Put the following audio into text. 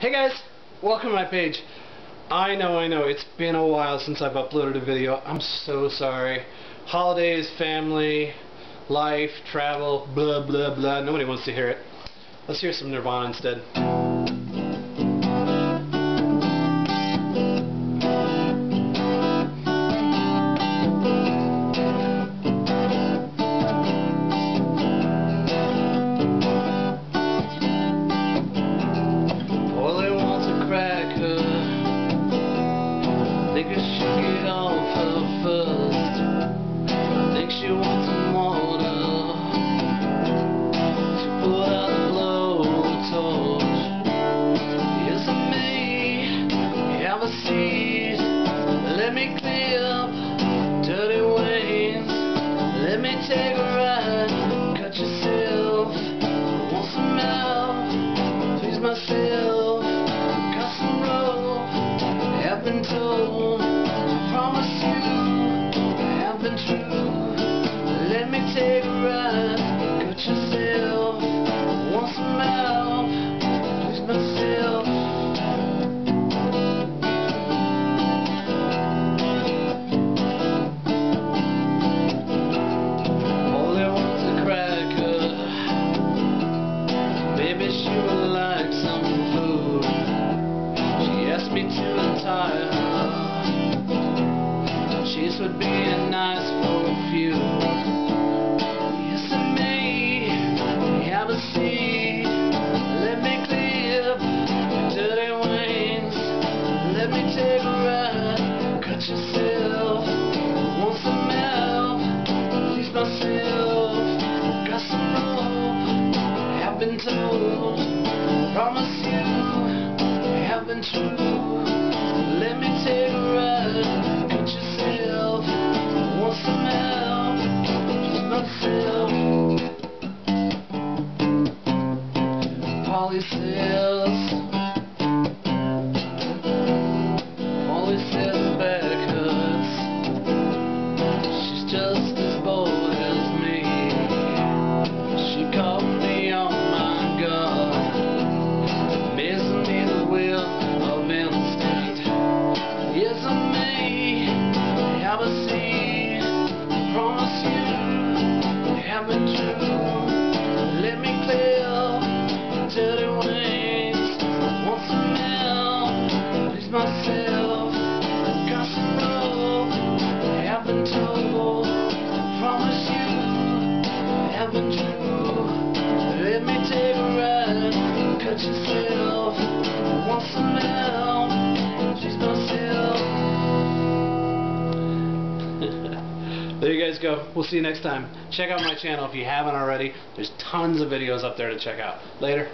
Hey guys, welcome to my page. I know, I know, it's been a while since I've uploaded a video. I'm so sorry. Holidays, family, life, travel, blah blah blah. Nobody wants to hear it. Let's hear some Nirvana instead. Have. I promise you. I have been true. Been told. Promise you. I Have been true. Let me take a ride. Cut yourself. Want some help? Myself. Polly says. There you guys go. We'll see you next time. Check out my channel if you haven't already. There's tons of videos up there to check out. Later.